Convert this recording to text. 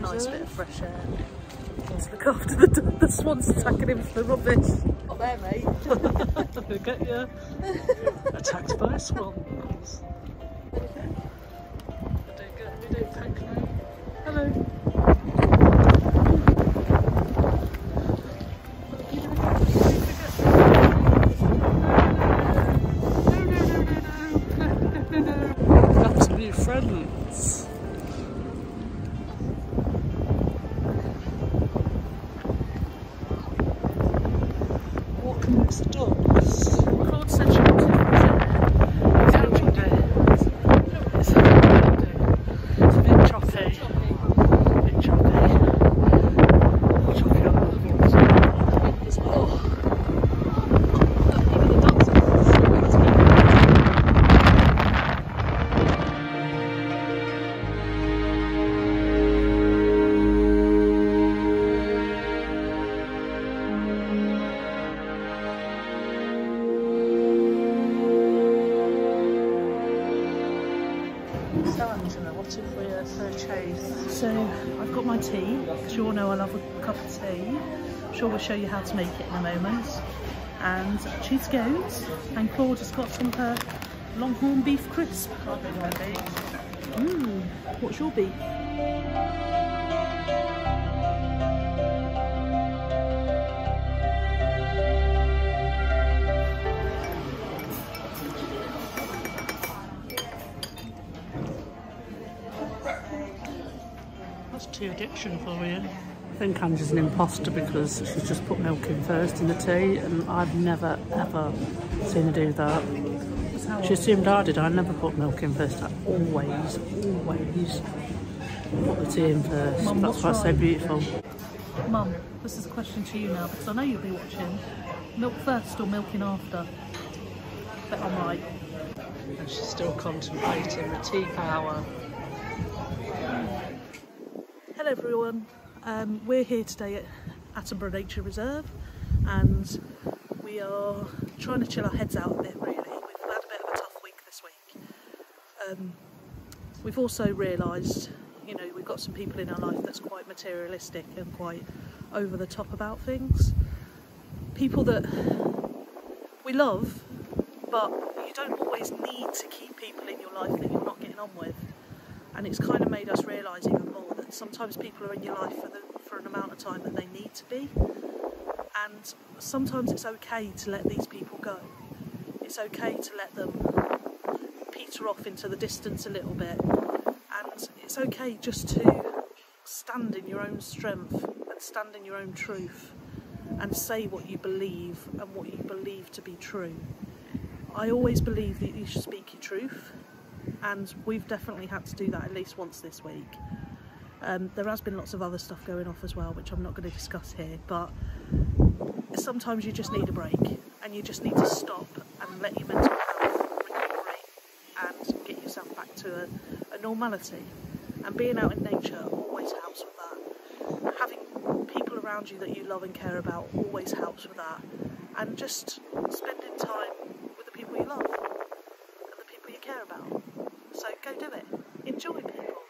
nice bit of fresh air. Let's look after the, the swans attacking him for the rubbish. Not there, mate. Look get you. Attacked by swans. They Walking with oh. So Angela, what if we uh, for a chase? So I've got my tea, because you all know I love a cup of tea. I'm sure we'll show you how to make it in a moment. And cheese goes, and Claud has got some of her Longhorn beef crisp. Mmm, what's your beef? That's tea addiction for you. I think Angie's an imposter because she's just put milk in first in the tea and I've never ever seen her do that. She assumed I did, I never put milk in first. I always, always put the tea in first. Mum, That's why it's so beautiful. Mum, this is a question to you now, because I know you'll be watching. Milk first or milking after? Bet I'm right. And she's still contemplating the tea power. Hmm. Hello everyone, um, we're here today at Attenborough Nature Reserve and we are trying to chill our heads out a bit really. We've had a bit of a tough week this week. Um, we've also realised, you know, we've got some people in our life that's quite materialistic and quite over the top about things. People that we love, but you don't always need to keep people in your life that you're not getting on with and it's kind of made us realise even more sometimes people are in your life for, the, for an amount of time that they need to be. And sometimes it's okay to let these people go. It's okay to let them peter off into the distance a little bit. And it's okay just to stand in your own strength and stand in your own truth and say what you believe and what you believe to be true. I always believe that you should speak your truth and we've definitely had to do that at least once this week. Um, there has been lots of other stuff going off as well, which I'm not going to discuss here, but sometimes you just need a break and you just need to stop and let your mental health recuperate and get yourself back to a, a normality. And being out in nature always helps with that. Having people around you that you love and care about always helps with that. And just spending time with the people you love and the people you care about. So go do it. Enjoy, people.